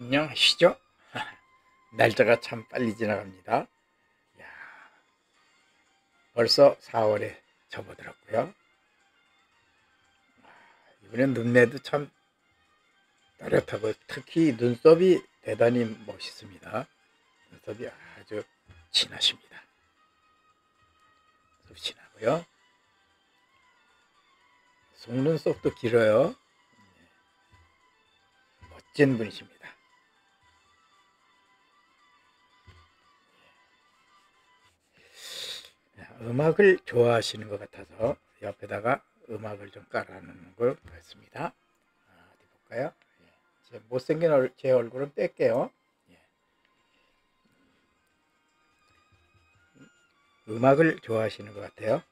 안녕하시죠? 날짜가 참 빨리 지나갑니다. 야, 벌써 4월에 접어들었고요. 아, 이번엔 눈매도 참 또렷하고 특히 눈썹이 대단히 멋있습니다. 눈썹이 아주 진하십니다. 눈썹이 진하고요. 속눈썹도 길어요. 네. 멋진 분이십니다. 음악을 좋아하시는 것 같아서 옆에다가 음악을 좀 깔아놓는 걸 봤습니다. 아, 어디 볼까요? 예. 제 못생긴 얼, 제 얼굴은 뺄게요. 예. 음악을 좋아하시는 것 같아요.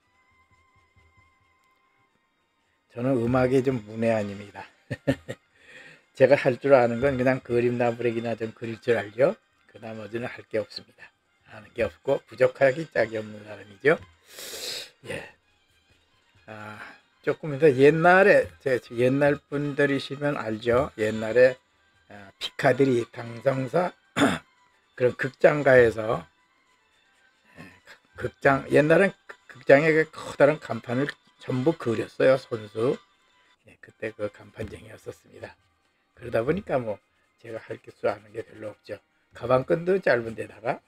저는 음악이 좀 문외한입니다. 제가 할 줄 아는 건 그냥 그림 나부레기나 좀 그릴 줄 알죠. 그 나머지는 할 게 없습니다. 하는 게 없고 부족하기 짝이 없는 사람이죠. 예. 아, 조금 더 옛날에 제 옛날 분들이시면 알죠. 옛날에 아, 피카드리 당성사 그런 극장가에서 예, 극장 옛날엔 극장에 그 커다란 간판을 전부 그렸어요 손수. 예, 그때 그 간판쟁이였었습니다. 그러다 보니까 뭐 제가 할 수 아는 게 별로 없죠. 가방끈도 짧은 데다가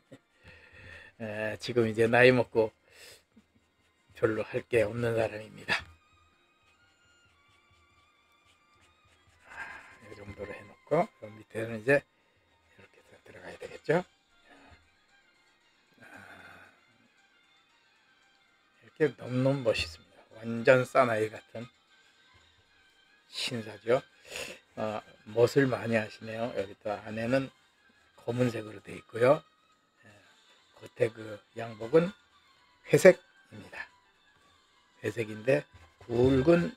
에, 지금 이제 나이 먹고 별로 할 게 없는 사람입니다. 아, 이 정도로 해놓고 그 밑에는 이제 이렇게 들어가야 되겠죠. 아, 이렇게 너무너무 멋있습니다. 완전 사나이 같은 신사죠. 어, 멋을 많이 하시네요. 여기 또 안에는 검은색으로 되어 있고요. 겉에 그 양복은 회색입니다. 회색인데 굵은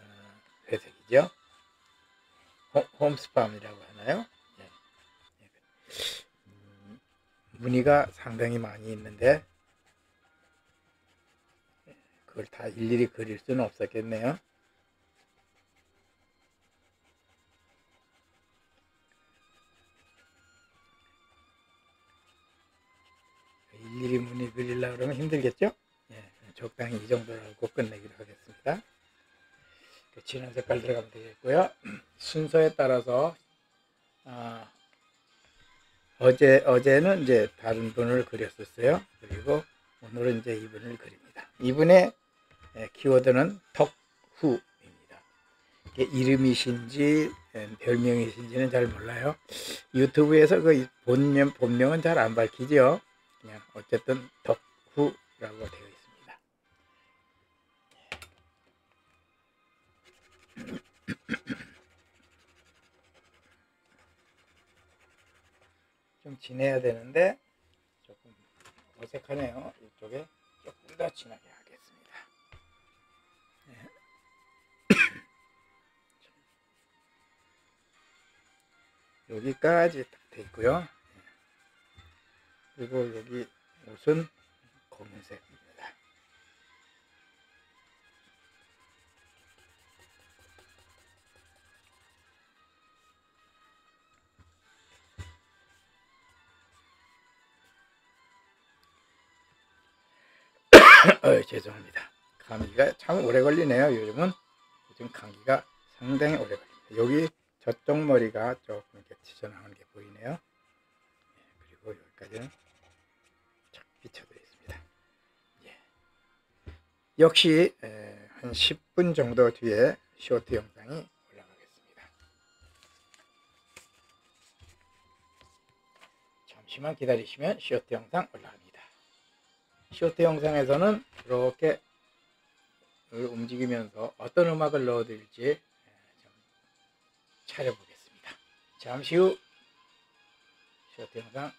어, 회색이죠. 홈스팜이라고 하나요? 네. 음, 무늬가 상당히 많이 있는데 그걸 다 일일이 그릴 수는 없었겠네요. 일일이 문의 그리려고 그러면 힘들겠죠? 예, 적당히 이 정도로 하고 끝내기로 하겠습니다. 그 진한 색깔 들어가면 되겠고요. 순서에 따라서 아, 어제 어제는 이제 다른 분을 그렸었어요. 그리고 오늘은 이제 이분을 그립니다. 이분의 예, 키워드는 덕후입니다. 이름이신지 예, 별명이신지는 잘 몰라요. 유튜브에서 그 본명 본명은 잘 안 밝히죠. 그냥 어쨌든 덕후라고 되어 있습니다. 좀 진해야 되는데 조금 어색하네요. 이쪽에 조금 더 진하게 하겠습니다. 네. 여기까지 딱 돼 있고요. 그리고 여기 옷은 검은색입니다. 어, 죄송합니다. 감기가 참 오래 걸리네요. 요즘은 요즘 감기가 상당히 오래 걸립니다. 여기 저쪽 머리가 조금 이렇게 튀어나오는 게 보이네요. 예, 그리고 여기까지는 역시 한 10분 정도 뒤에 쇼트 영상이 올라가겠습니다. 잠시만 기다리시면 쇼트 영상 올라갑니다. 쇼트 영상에서는 이렇게 움직이면서 어떤 음악을 넣어드릴지 차려보겠습니다. 잠시 후 쇼트 영상